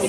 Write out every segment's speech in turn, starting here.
Não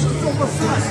Chutam vocês.